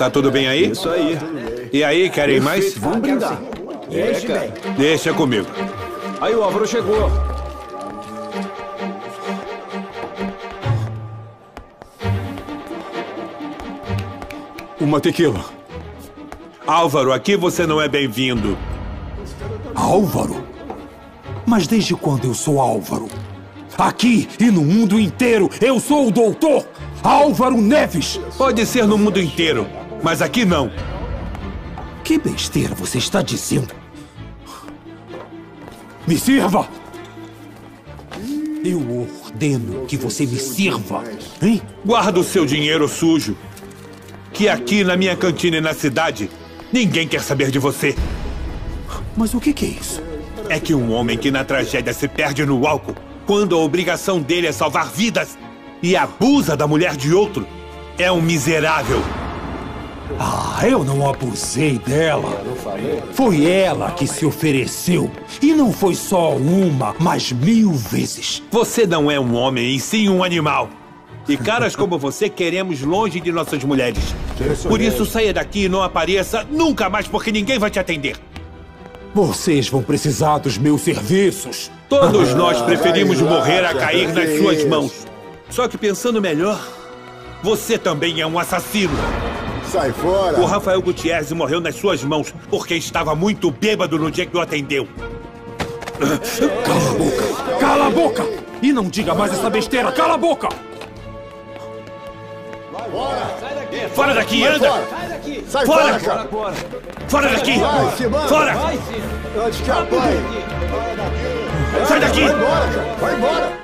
Tá tudo bem aí? Isso aí. E aí, querem mais? Vamos brindar. É, cara. Deixa comigo. Aí o Álvaro chegou. Uma tequila. Álvaro, aqui você não é bem-vindo. Álvaro? Mas desde quando eu sou Álvaro? Aqui e no mundo inteiro, eu sou o doutor Álvaro Neves. Pode ser no mundo inteiro, mas aqui não. Que besteira você está dizendo? Me sirva! Eu ordeno que você me sirva, hein? Guarda o seu dinheiro sujo. Que aqui na minha cantina e na cidade, ninguém quer saber de você. Mas o que, que é isso? É que um homem que na tragédia se perde no álcool, quando a obrigação dele é salvar vidas e abusa da mulher de outro, é um miserável. Ah, eu não abusei dela. Foi ela que se ofereceu. E não foi só uma, mas mil vezes. Você não é um homem, e sim um animal. E caras como você queremos longe de nossas mulheres. Por isso, saia daqui e não apareça nunca mais, porque ninguém vai te atender. Vocês vão precisar dos meus serviços. Todos nós preferimos morrer a cair nas suas mãos. Só que pensando melhor, você também é um assassino. Sai fora! O Rafael Gutierrez morreu nas suas mãos porque estava muito bêbado no dia que o atendeu. Cala a boca! Cala a boca! E não diga mais essa besteira! Cala a boca! Fora daqui, anda! Sai Fora! fora, cara! Fora daqui! Vai, se manda! Fora! Antes que apanhe! Sai daqui! Vai embora, cara! Vai embora!